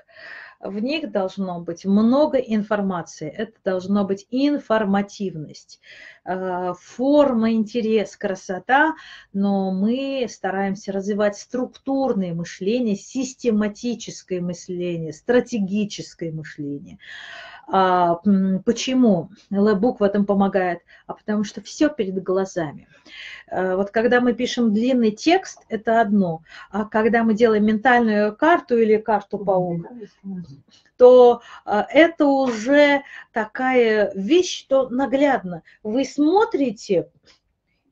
в них должно быть много информации, это должно быть информативность, а, форма, интерес, красота, но мы стараемся развивать структурное мышление, систематическое мышление, стратегическое мышление. А, почему лэбук в этом помогает? А потому что все перед глазами. А, вот когда мы пишем длинный текст, это одно. А когда мы делаем ментальную карту или карту паук, то а, это уже такая вещь, что наглядно. Вы смотрите,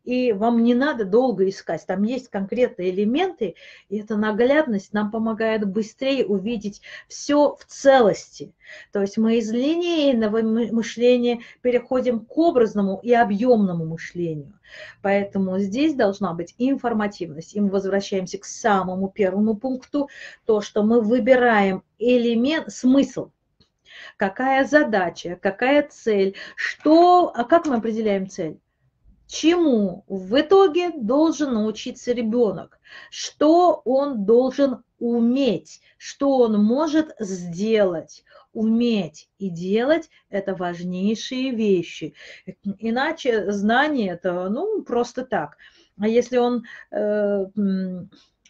и вам не надо долго искать. Там есть конкретные элементы, и эта наглядность нам помогает быстрее увидеть все в целости. То есть мы из линейного мышления переходим к образному и объемному мышлению. Поэтому здесь должна быть информативность. И мы возвращаемся к самому первому пункту, то, что мы выбираем элемент, смысл. Какая задача, какая цель, что, а как мы определяем цель? Чему в итоге должен научиться ребенок, что он должен уметь, что он может сделать. Уметь и делать – это важнейшие вещи. Иначе знание – это ну, просто так. А если он э,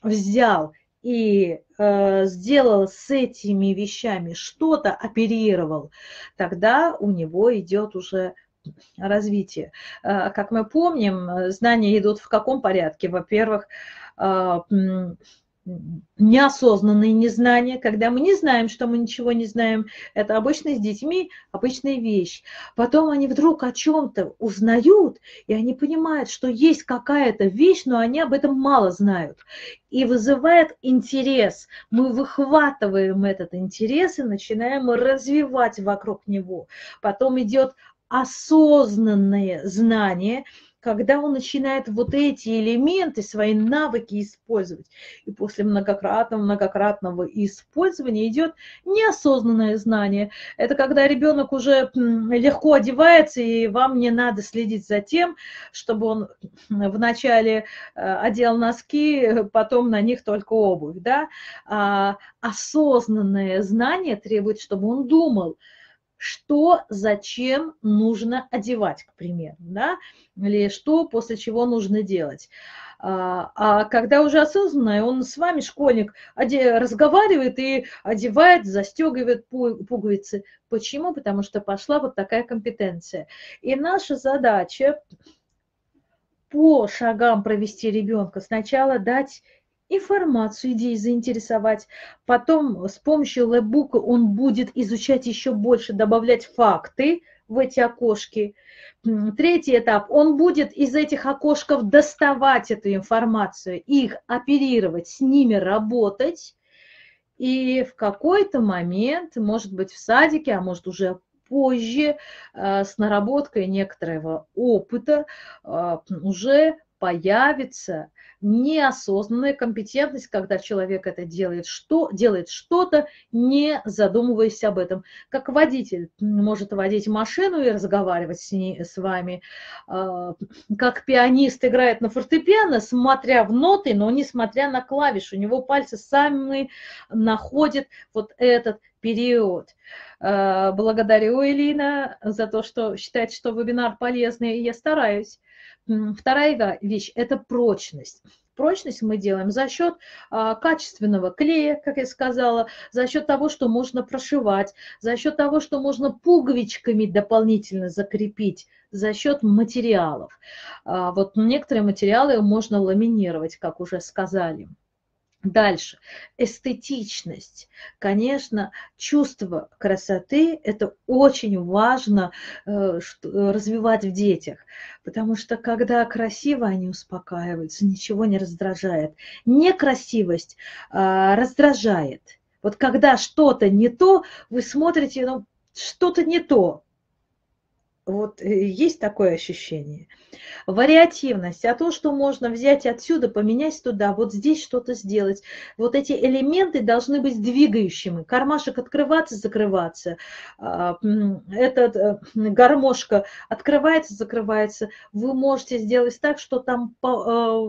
взял и э, сделал с этими вещами что-то, оперировал, тогда у него идет уже развитие. Э, как мы помним, знания идут в каком порядке? Во-первых, э, неосознанные незнания, когда мы не знаем, что мы ничего не знаем, это обычно с детьми обычная вещь. Потом они вдруг о чем-то узнают, и они понимают, что есть какая-то вещь, но они об этом мало знают. И вызывает интерес. Мы выхватываем этот интерес и начинаем развивать вокруг него. Потом идет осознанное знание – когда он начинает вот эти элементы, свои навыки использовать. И после многократного, многократного использования идет неосознанное знание. Это когда ребенок уже легко одевается, и вам не надо следить за тем, чтобы он вначале э, одел носки, потом на них только обувь. Да? А осознанное знание требует, чтобы он думал, что, зачем нужно одевать, к примеру, да, или что, после чего нужно делать. А, а когда уже осознанно, он с вами, школьник, разговаривает и одевает, застегивает пуговицы. Почему? Потому что пошла вот такая компетенция. И наша задача по шагам провести ребенка. Сначала дать информацию, идеи заинтересовать. Потом с помощью лэбука он будет изучать еще больше, добавлять факты в эти окошки. Третий этап, он будет из этих окошков доставать эту информацию, их оперировать, с ними работать. И в какой-то момент, может быть, в садике, а может уже позже, э, с наработкой некоторого опыта, э, уже появится неосознанная компетентность, когда человек это делает, что, делает что-то, не задумываясь об этом. Как водитель может водить машину и разговаривать с, ней, с вами, а, как пианист играет на фортепиано, смотря в ноты, но не смотря на клавиши. У него пальцы сами находят вот этот период. А, благодарю Элина за то, что считает, что вебинар полезный, и я стараюсь. Вторая вещь – это прочность. Прочность мы делаем за счет а, качественного клея, как я сказала, за счет того, что можно прошивать, за счет того, что можно пуговичками дополнительно закрепить, за счет материалов. А, вот некоторые материалы можно ламинировать, как уже сказали. Дальше. Эстетичность. Конечно, чувство красоты – это очень важно э, развивать в детях, потому что когда красиво, они успокаиваются, ничего не раздражает. Некрасивость а, раздражает. Вот когда что-то не то, вы смотрите, ну, что-то не то, вот э, есть такое ощущение. Вариативность, а то, что можно взять отсюда, поменять туда, вот здесь что-то сделать. Вот эти элементы должны быть двигающими. Кармашек открываться, закрываться. А, этот э, гармошка открывается, закрывается. Вы можете сделать так, что там э,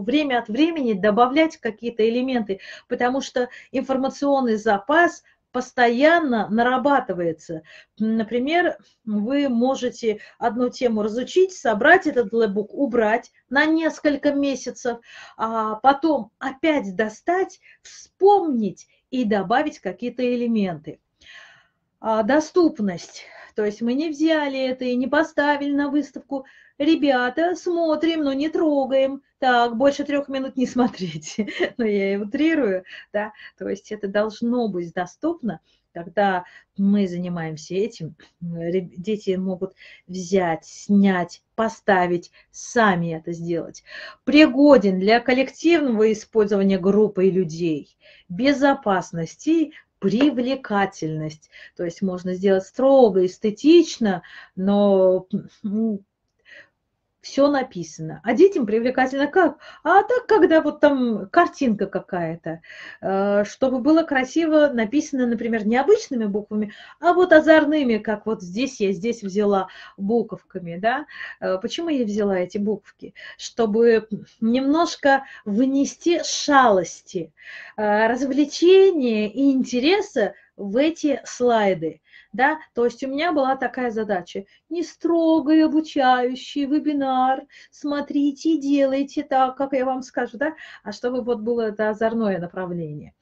время от времени добавлять какие-то элементы, потому что информационный запас – постоянно нарабатывается. Например, вы можете одну тему разучить, собрать этот лэбук, убрать на несколько месяцев, а потом опять достать, вспомнить и добавить какие-то элементы. А доступность. То есть мы не взяли это и не поставили на выставку. Ребята, смотрим, но не трогаем. Так, больше трех минут не смотрите. но я и утрирую, да. То есть это должно быть доступно. Когда мы занимаемся этим, дети могут взять, снять, поставить, сами это сделать. Пригоден для коллективного использования группой людей. Безопасности привлекательность. То есть можно сделать строго, эстетично, но все написано. А детям привлекательно как? А так, когда вот там картинка какая-то, э, чтобы было красиво написано, например, не обычными буквами, а вот озорными, как вот здесь я здесь взяла буковками, да. Э, почему я взяла эти буковки? Чтобы немножко вынести шалости, э, развлечения и интереса в эти слайды да, то есть у меня была такая задача, не строгий обучающий вебинар, смотрите, делайте так, как я вам скажу, да, а чтобы вот было это озорное направление.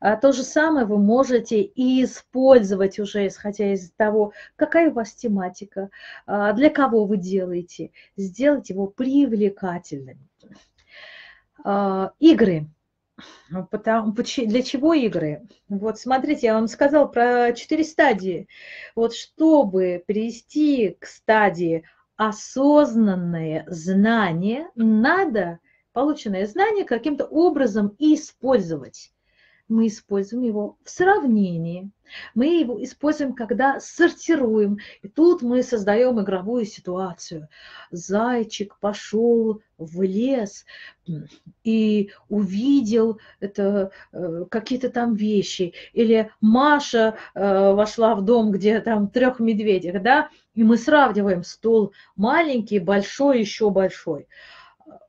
А то же самое вы можете и использовать уже, исходя из того, какая у вас тематика, а, для кого вы делаете, сделать его привлекательным. А, игры. Ну, потому, для чего игры? Вот смотрите, я вам сказала про четыре стадии. Вот чтобы перейти к стадии осознанное знание, надо полученное знание каким-то образом использовать мы используем его в сравнении. Мы его используем, когда сортируем. И тут мы создаем игровую ситуацию. Зайчик пошел в лес и увидел это, э, какие-то там вещи. Или Маша э, вошла в дом, где там трех медведей, да, и мы сравниваем стол маленький, большой, еще большой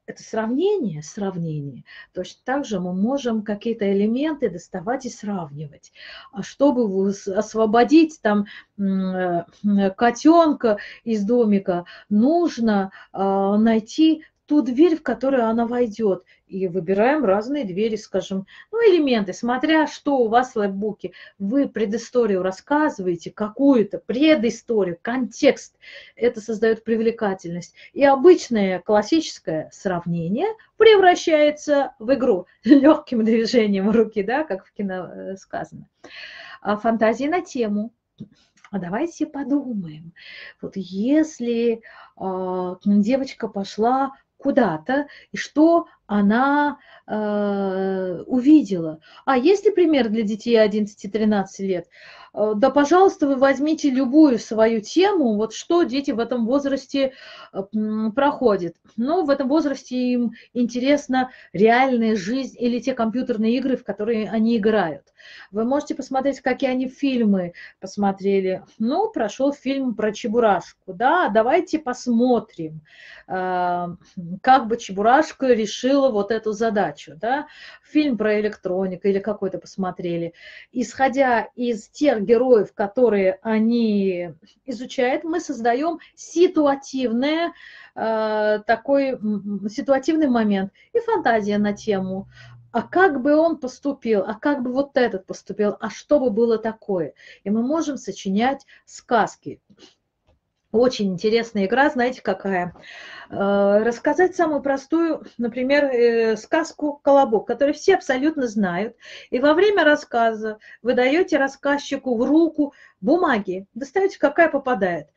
это сравнение, сравнение. Точно так же мы можем какие-то элементы доставать и сравнивать. А чтобы освободить там э, котенка из домика, нужно а, найти ту дверь, в которую она войдет. И выбираем разные двери, скажем, ну, элементы, смотря что у вас в лайфбуке. Вы предысторию рассказываете, какую-то предысторию, контекст. Это создает привлекательность. И обычное классическое сравнение превращается в игру легким движением руки, да, как в кино э, сказано. А фантазии на тему. А давайте подумаем. Вот если э, девочка пошла куда-то, и что она э, увидела. А есть ли пример для детей 11-13 лет? Э, да, пожалуйста, вы возьмите любую свою тему, вот что дети в этом возрасте э, проходят. Ну, в этом возрасте им интересна реальная жизнь или те компьютерные игры, в которые они играют. Вы можете посмотреть, какие они фильмы посмотрели. Ну, прошел фильм про Чебурашку, да, давайте посмотрим, э, как бы Чебурашка решила вот эту задачу, да. Фильм про электронику или какой-то посмотрели. Исходя из тех героев, которые они изучают, мы создаем ситуативное э, такой ситуативный момент и фантазия на тему. А как бы он поступил, а как бы вот этот поступил, а что бы было такое? И мы можем сочинять сказки. Очень интересная игра, знаете, какая? Э, рассказать самую простую, например, э, сказку «Колобок», которую все абсолютно знают. И во время рассказа вы даете рассказчику в руку бумаги, достаете, какая попадает.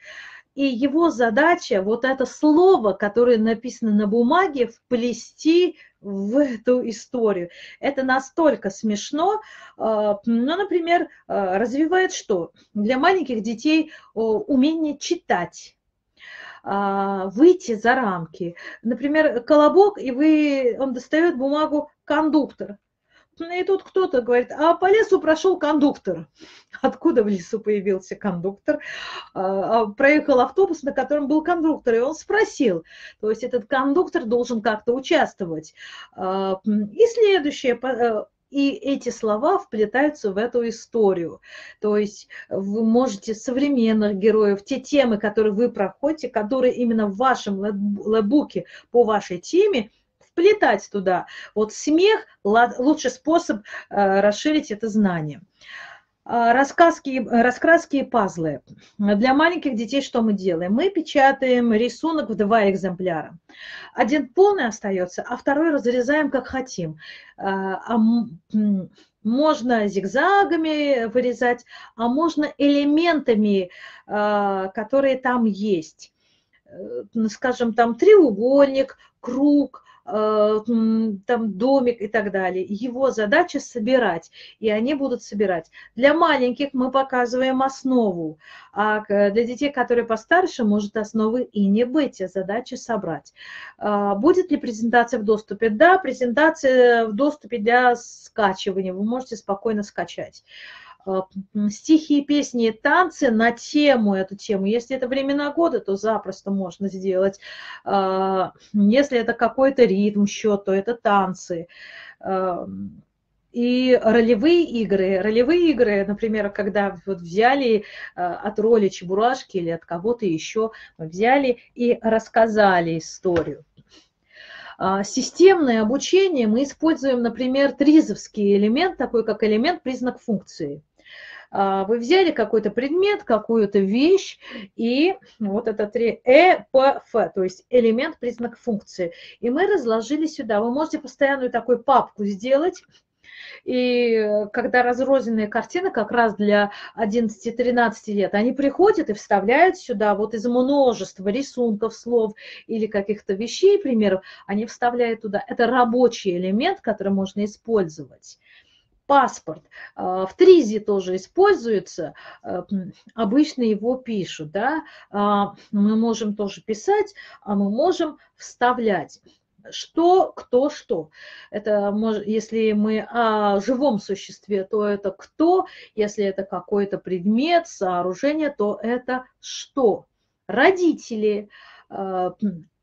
И его задача вот это слово, которое написано на бумаге, вплести в эту историю. Это настолько смешно. А, ну, например, а, развивает что? Для маленьких детей умение читать а, выйти за рамки. Например, колобок, и вы, он достает бумагу кондуктор. И тут кто-то говорит, а по лесу прошел кондуктор. Откуда в лесу появился кондуктор? А, а, проехал автобус, на котором был кондуктор, и он спросил. То есть этот кондуктор должен как-то участвовать. А, и следующее, э, и эти слова вплетаются в эту историю. То есть вы можете современных героев, те темы, которые вы проходите, которые именно в вашем лэбуке по вашей теме, вплетать туда. Вот смех – лучший способ э, расширить это знание. А, раскраски, раскраски и пазлы. Для маленьких детей что мы делаем? Мы печатаем рисунок в два экземпляра. Один полный остается, а второй разрезаем как хотим. А, а можно зигзагами вырезать, а можно элементами, которые там есть. Э, скажем, там треугольник, круг – э, там домик и так далее. Его задача собирать, и они будут собирать. Для маленьких мы показываем основу, а для детей, которые постарше, может основы и не быть, а задача собрать. А, будет ли презентация в доступе? Да, презентация в доступе для скачивания, вы можете спокойно скачать. А, стихи, песни, танцы на тему, эту тему. Если это времена года, то запросто можно сделать. А, если это какой-то ритм, счет, то это танцы. А, и ролевые игры. Ролевые игры, например, когда вот взяли от роли Чебурашки или от кого-то еще, взяли и рассказали историю. Системное обучение мы используем, например, тризовский элемент, такой как элемент признак функции. А, вы взяли какой-то предмет, какую-то вещь, и вот это три Ф, то есть элемент, признак функции. И мы разложили сюда. Вы можете постоянную такую папку сделать, и когда разрозненные картины как раз для 11-13 лет, они приходят и вставляют сюда вот из множества рисунков, слов или каких-то вещей, примеров, они вставляют туда. Это рабочий элемент, который можно использовать паспорт. А, в ТРИЗе тоже используется, а, обычно его пишут. Да? А, мы можем тоже писать, а мы можем вставлять что, кто, что. Это если мы о живом существе, то это кто, если это какой-то предмет, сооружение, то это что. Родители,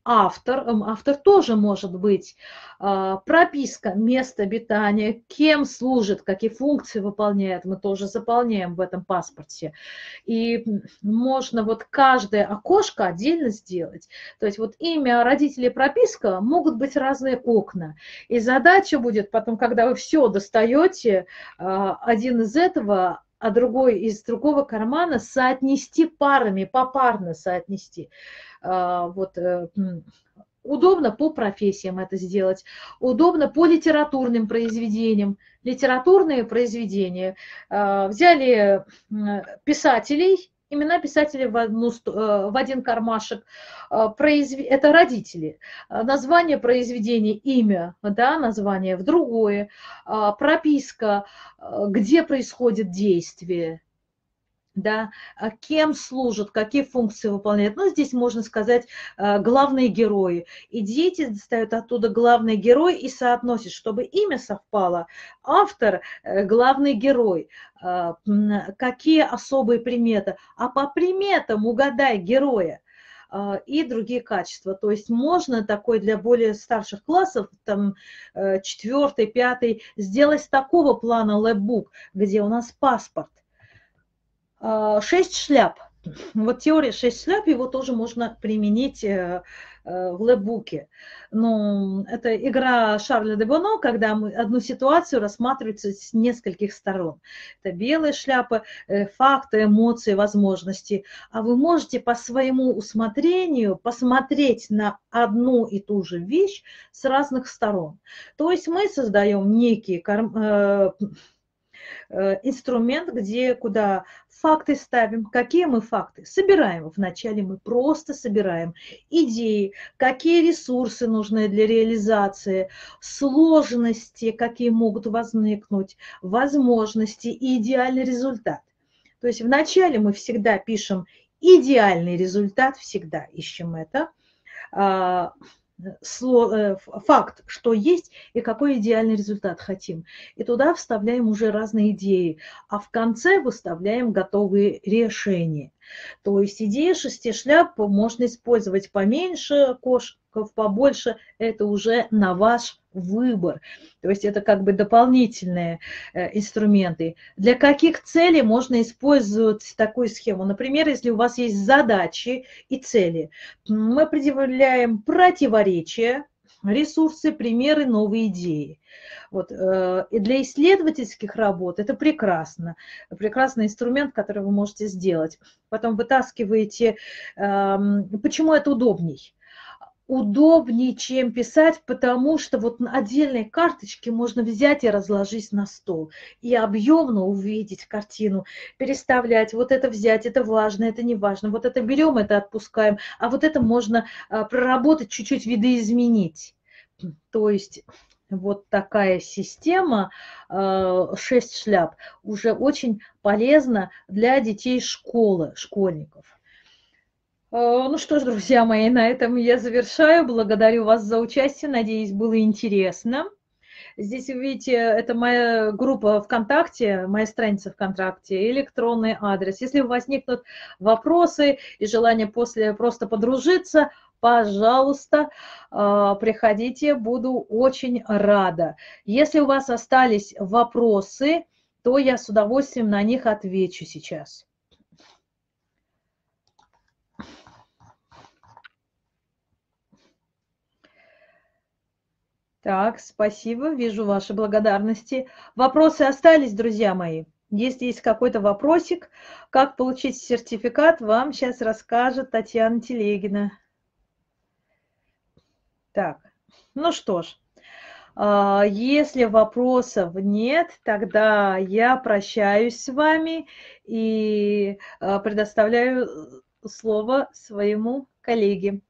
автор, автор тоже может быть, а, прописка, место обитания, кем служит, какие функции выполняет, мы тоже заполняем в этом паспорте. И можно вот каждое окошко отдельно сделать. То есть вот имя родителей прописка могут быть разные окна. И задача будет потом, когда вы все достаете, а, один из этого а другой из другого кармана соотнести парами, попарно соотнести. А, вот, э, удобно по профессиям это сделать, удобно по литературным произведениям. Литературные произведения. А, взяли писателей, имена писателей в, одну, э, в один кармашек. А, это родители. Название произведения, имя, да, название в другое. Прописка, где происходит действие да, а кем служат, какие функции выполняют. Ну, здесь можно сказать э, главные герои. И дети достают оттуда главный герой и соотносят, чтобы имя совпало. Автор э, – главный герой. А, какие особые приметы? А по приметам угадай героя а, и другие качества. То есть можно такой для более старших классов, там э, четвертый, пятый, сделать такого плана лэббук, где у нас паспорт, а, шесть шляп. Вот теория шесть шляп, его тоже можно применить э, э, в лэбуке. Но это игра Шарля де Боно, когда мы одну ситуацию рассматривается с нескольких сторон. Это белые шляпы, э, факты, эмоции, возможности. А вы можете по своему усмотрению посмотреть на одну и ту же вещь с разных сторон. То есть мы создаем некий инструмент, где, куда факты ставим. Какие мы факты? Собираем. Вначале мы просто собираем идеи, какие ресурсы нужны для реализации, сложности, какие могут возникнуть, возможности и идеальный результат. То есть вначале мы всегда пишем идеальный результат, всегда ищем это а, Э, факт, что есть и какой идеальный результат хотим. И туда вставляем уже разные идеи, а в конце выставляем готовые решения. То есть идея шести шляп можно использовать поменьше кошков, побольше, это уже на ваш выбор. То есть это как бы дополнительные э, инструменты. Для каких целей можно использовать такую схему? Например, если у вас есть задачи и цели, мы определяем противоречия, ресурсы, примеры, новые идеи. Вот. Э, и для исследовательских работ это прекрасно. Прекрасный инструмент, который вы можете сделать. Потом вытаскиваете, эм, почему это удобней удобнее, чем писать, потому что вот на отдельные карточки можно взять и разложить на стол и объемно увидеть картину, переставлять, вот это взять, это важно, это не важно, вот это берем, это отпускаем, а вот это можно а, проработать, чуть-чуть видоизменить. То есть вот такая система, 6 э, шляп, уже очень полезна для детей школы, школьников. Э, ну что ж, друзья мои, на этом я завершаю. Благодарю вас за участие. Надеюсь, было интересно. Здесь вы видите, это моя группа ВКонтакте, моя страница ВКонтакте, электронный адрес. Если возникнут вопросы и желание после просто подружиться, пожалуйста, а, приходите, буду очень рада. Если у вас остались вопросы, то я с удовольствием на них отвечу сейчас. Так, спасибо, вижу ваши благодарности. Вопросы остались, друзья мои? Если есть какой-то вопросик, как получить сертификат, вам сейчас расскажет Татьяна Телегина. Так, ну что ж, а, если вопросов нет, тогда я прощаюсь с вами и а, предоставляю слово своему коллеге.